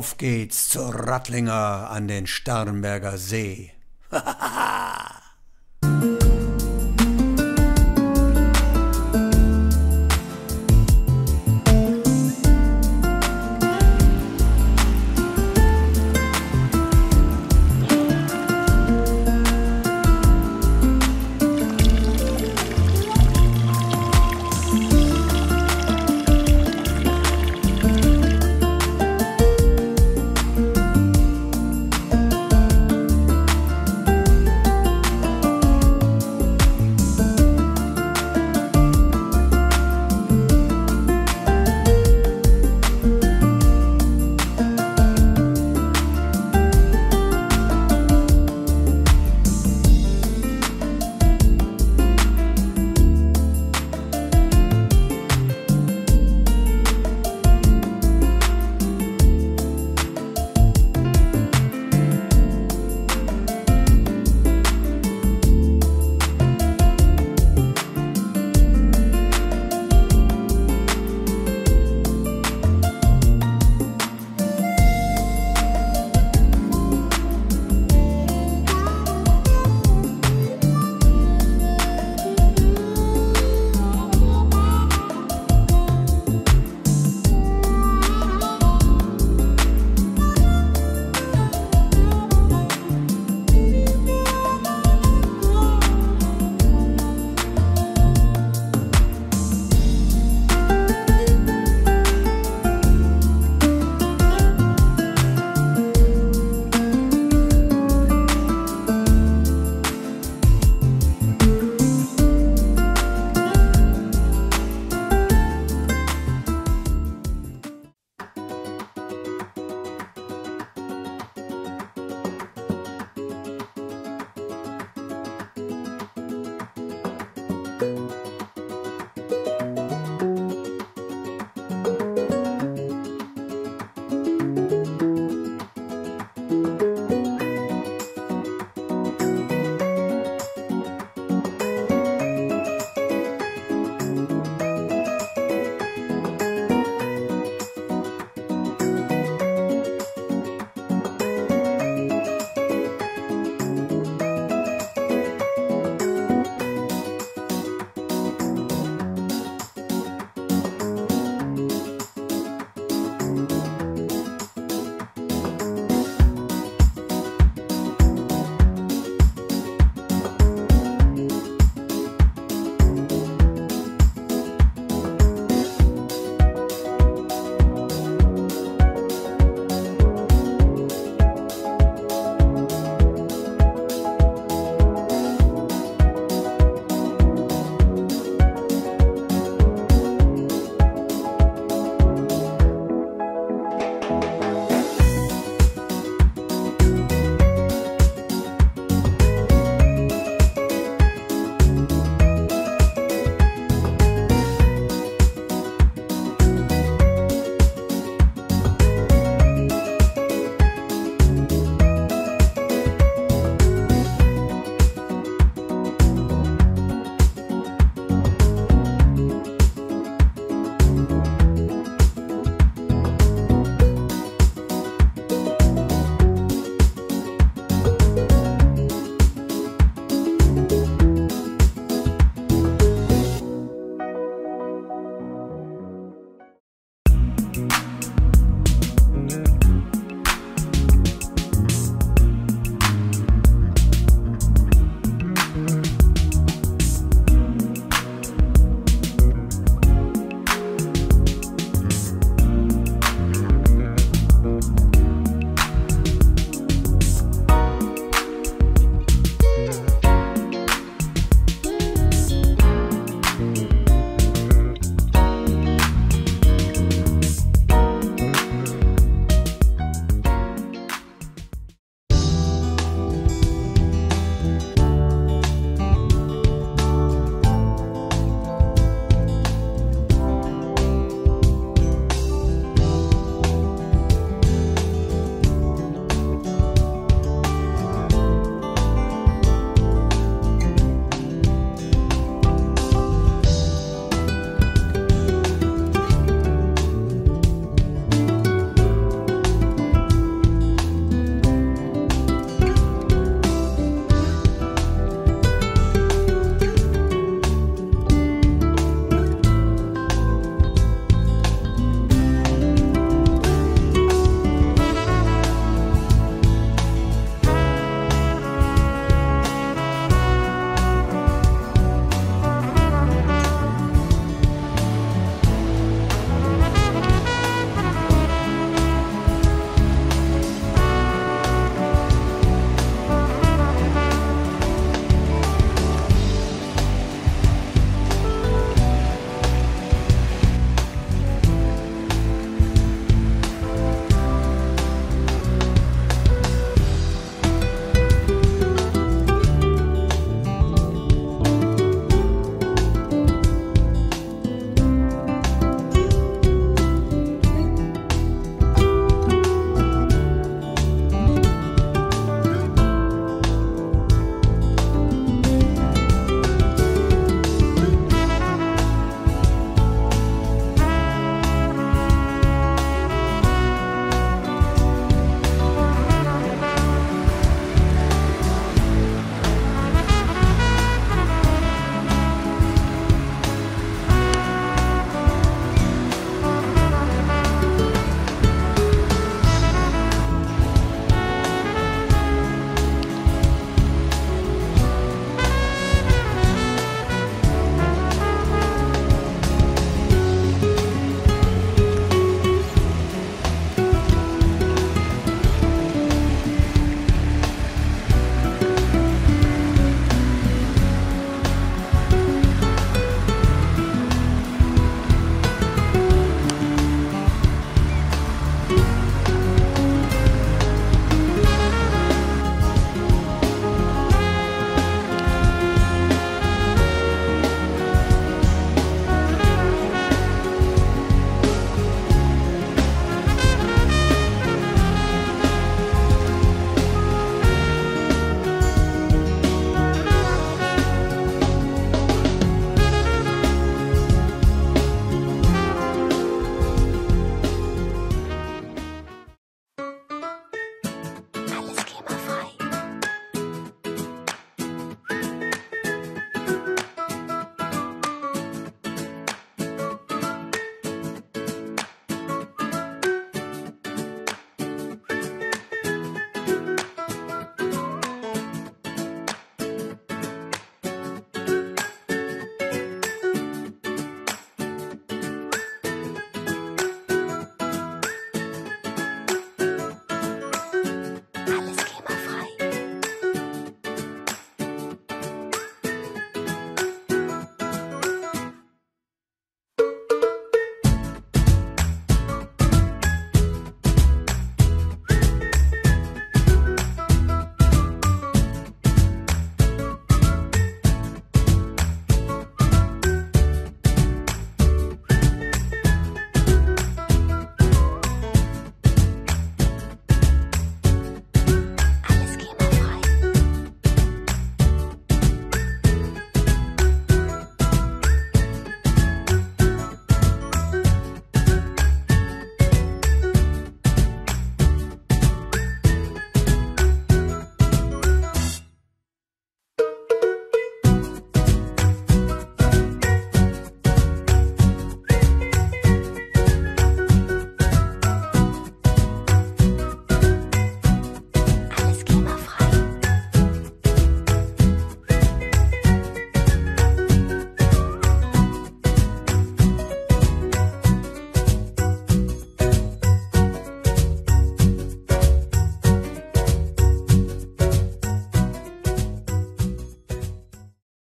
Auf geht's zur Rattlinger an den Starnberger See.